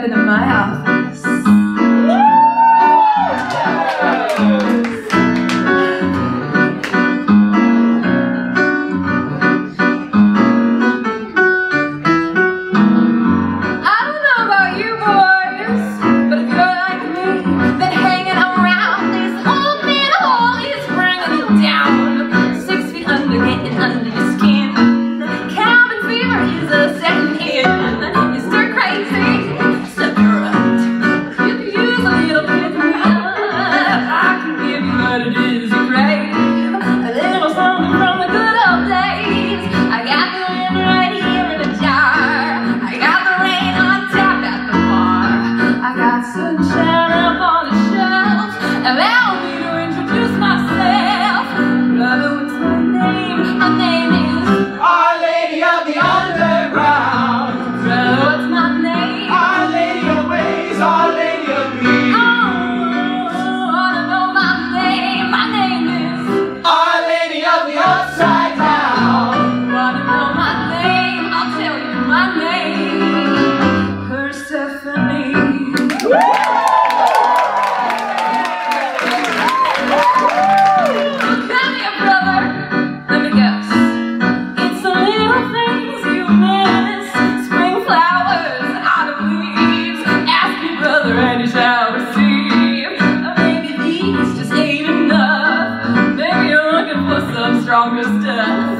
up into my house. sunshine up on the shore. strongest. Uh,